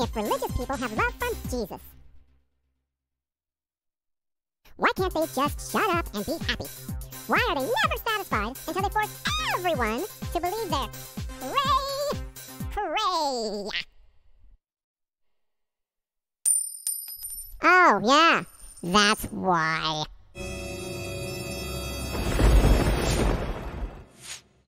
if religious people have love from Jesus? Why can't they just shut up and be happy? Why are they never satisfied until they force everyone to believe their cray, cray? Oh, yeah, that's why.